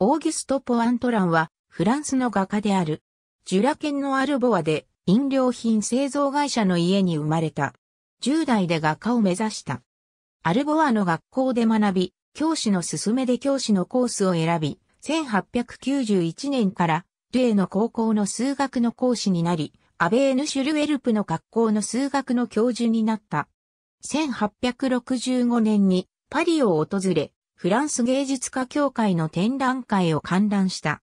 オーギュスト・ポアントランはフランスの画家である。ジュラ県のアルボアで飲料品製造会社の家に生まれた。10代で画家を目指した。アルボアの学校で学び、教師の勧めで教師のコースを選び、1891年からルエの高校の数学の講師になり、アベーヌ・シュルエルプの学校の数学の教授になった。1865年にパリを訪れ、フランス芸術家協会の展覧会を観覧した。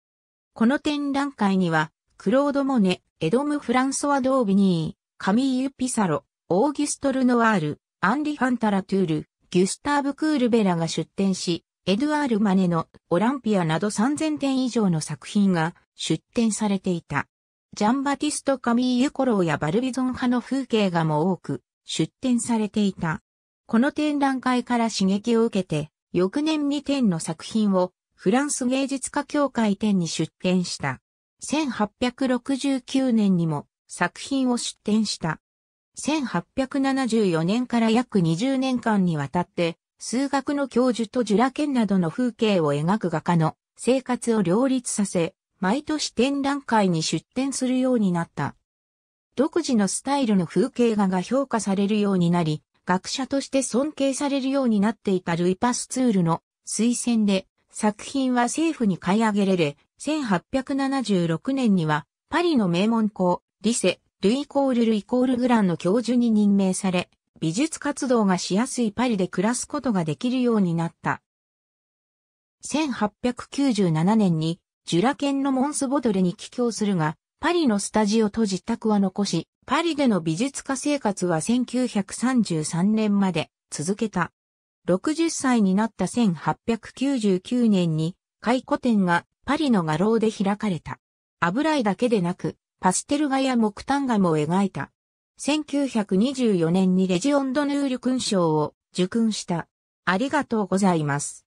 この展覧会には、クロード・モネ、エドム・フランソワ・ドービニー、カミーユ・ピサロ、オーギュスト・ルノワール、アンリ・ファンタラトゥール、ギュスターブ・クールベラが出展し、エドワール・マネのオランピアなど3000点以上の作品が出展されていた。ジャンバティスト・カミーユ・コローやバルビゾン派の風景画も多く出展されていた。この展覧会から刺激を受けて、翌年に点の作品をフランス芸術家協会展に出展した。1869年にも作品を出展した。1874年から約20年間にわたって数学の教授とジュラ県などの風景を描く画家の生活を両立させ、毎年展覧会に出展するようになった。独自のスタイルの風景画が評価されるようになり、学者として尊敬されるようになっていたルイ・パスツールの推薦で、作品は政府に買い上げられ、1876年にはパリの名門校、リセ、ルイコールルイコールグランの教授に任命され、美術活動がしやすいパリで暮らすことができるようになった。1897年にジュラ県のモンスボドレに帰郷するが、パリのスタジオと自宅は残し、パリでの美術家生活は1933年まで続けた。60歳になった1899年に、回顧展がパリの画廊で開かれた。油絵だけでなく、パステル画や木炭画も描いた。1924年にレジオンドヌール勲章を受勲した。ありがとうございます。